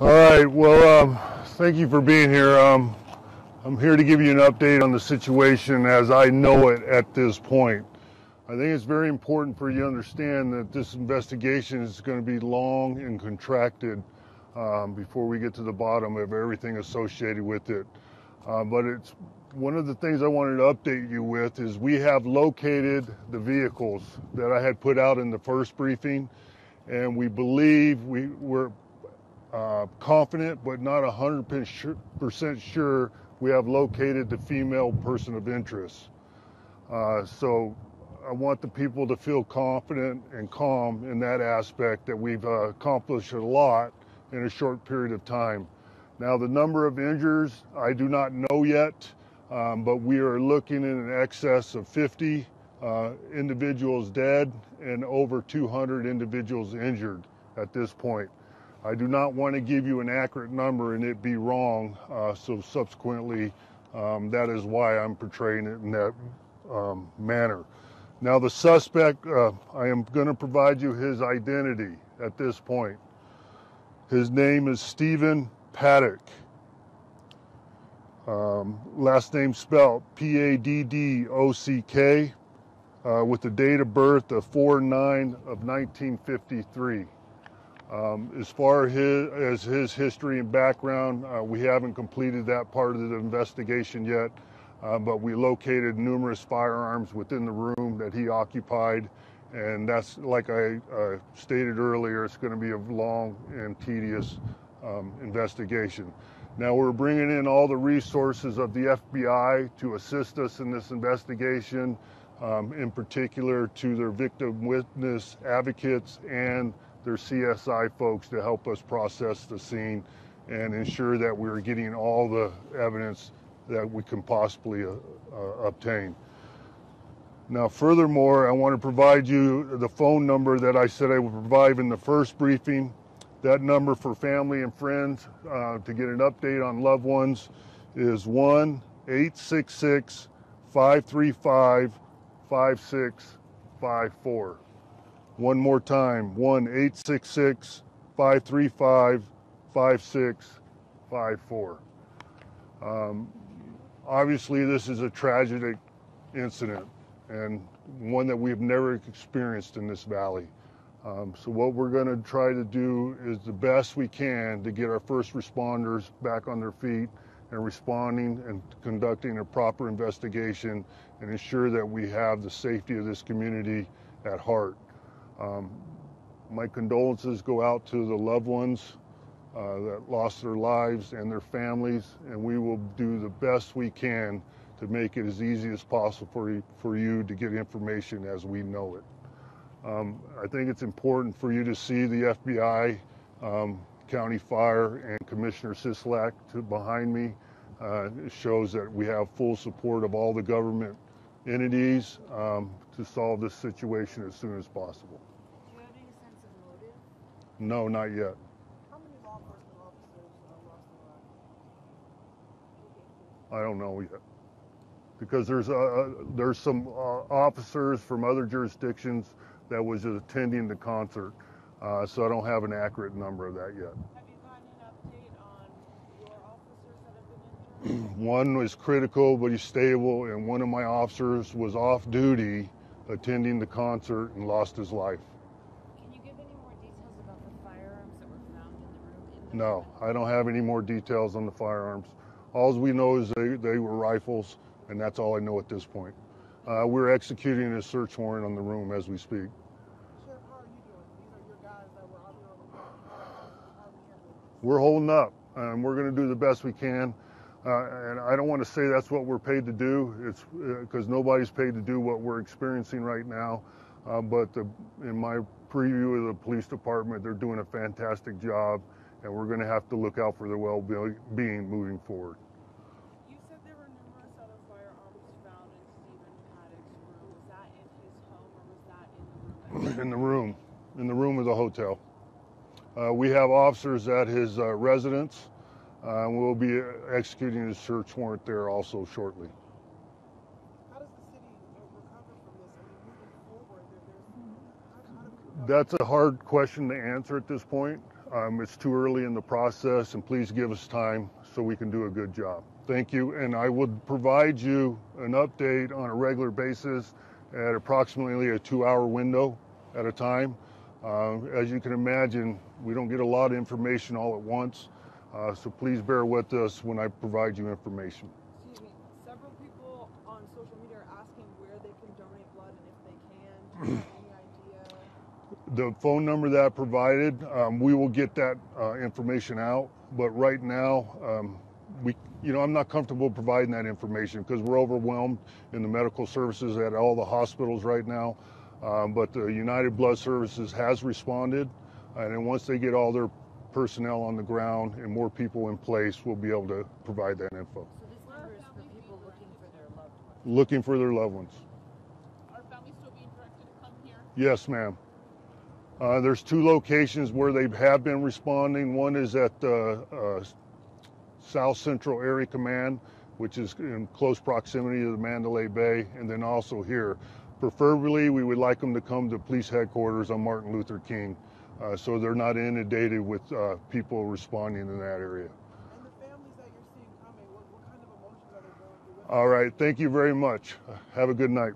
All right. Well, um, thank you for being here. Um, I'm here to give you an update on the situation as I know it at this point. I think it's very important for you to understand that this investigation is going to be long and contracted um, before we get to the bottom of everything associated with it. Uh, but it's one of the things I wanted to update you with is we have located the vehicles that I had put out in the first briefing, and we believe we, we're uh, confident but not 100% sure we have located the female person of interest. Uh, so I want the people to feel confident and calm in that aspect that we've uh, accomplished a lot in a short period of time. Now, the number of injuries, I do not know yet, um, but we are looking in an excess of 50 uh, individuals dead and over 200 individuals injured at this point. I do not want to give you an accurate number and it be wrong. Uh, so subsequently, um, that is why I'm portraying it in that um, manner. Now the suspect, uh, I am going to provide you his identity at this point. His name is Stephen Paddock. Um, last name spelled P-A-D-D-O-C-K uh, with the date of birth of 4-9 of 1953. Um, as far his, as his history and background, uh, we haven't completed that part of the investigation yet, uh, but we located numerous firearms within the room that he occupied. And that's, like I uh, stated earlier, it's going to be a long and tedious um, investigation. Now we're bringing in all the resources of the FBI to assist us in this investigation, um, in particular to their victim witness advocates and their CSI folks to help us process the scene and ensure that we're getting all the evidence that we can possibly uh, uh, obtain. Now, furthermore, I want to provide you the phone number that I said I would provide in the first briefing. That number for family and friends uh, to get an update on loved ones is 1 866 535 5654. One more time, 1 866 535 5654. Um, obviously, this is a tragic incident and one that we've never experienced in this valley. Um, so, what we're going to try to do is the best we can to get our first responders back on their feet and responding and conducting a proper investigation and ensure that we have the safety of this community at heart. Um, my condolences go out to the loved ones uh, that lost their lives and their families, and we will do the best we can to make it as easy as possible for you, for you to get information as we know it. Um, I think it's important for you to see the FBI, um, County Fire, and Commissioner Sisolak to behind me. Uh, it shows that we have full support of all the government entities um, to solve this situation as soon as possible. Do you have any sense of motive? No, not yet. How many law enforcement officers lost lives? I don't know yet. Because there's uh, uh, there's some uh, officers from other jurisdictions that was attending the concert, uh, so I don't have an accurate number of that yet. Have you gotten an update on your officers that have been injured? one was critical, but he's stable, and one of my officers was off duty attending the concert and lost his life. Can you give any more details about the firearms that were found in the room? In the No, I don't have any more details on the firearms. All we know is they, they were rifles, and that's all I know at this point. Uh, we're executing a search warrant on the room as we speak. Sheriff, how are you doing? These are your guys that were out there on the road. How are we handling We're holding up, and we're going to do the best we can. Uh, and I don't want to say that's what we're paid to do. It's because nobody's paid to do what we're experiencing right now. Uh, but the, in my preview of the police department, they're doing a fantastic job, and we're going to have to look out for their well-being moving forward. You said there were numerous other firearms found in Stephen Paddock's room. Was that in his home or was that in the room? in the room, in the room of the hotel. Uh, we have officers at his uh, residence. Uh, and we'll be executing a search warrant there also shortly. How does the city recover from this? I mean, moving forward, how, how That's a hard question to answer at this point. Um, it's too early in the process, and please give us time so we can do a good job. Thank you, and I would provide you an update on a regular basis at approximately a two-hour window at a time. Uh, as you can imagine, we don't get a lot of information all at once, uh, so please bear with us when I provide you information. Excuse me. Several people on social media are asking where they can donate blood and if they can. Do you have any idea? the phone number that I provided, um, we will get that uh, information out. But right now, um, we, you know, I'm not comfortable providing that information because we're overwhelmed in the medical services at all the hospitals right now. Um, but the United Blood Services has responded, and then once they get all their personnel on the ground and more people in place, we'll be able to provide that info. So this number is for people looking for their loved ones. Looking for their loved ones. Are families still being directed to come here? Yes, ma'am. Uh, there's two locations where they have been responding. One is at the uh, South Central Area Command, which is in close proximity to the Mandalay Bay, and then also here. Preferably, we would like them to come to police headquarters on Martin Luther King, uh, so they're not inundated with uh, people responding in that area. And the families that you're seeing coming, what, what kind of emotions are they going through? All right, thank you very much. Have a good night.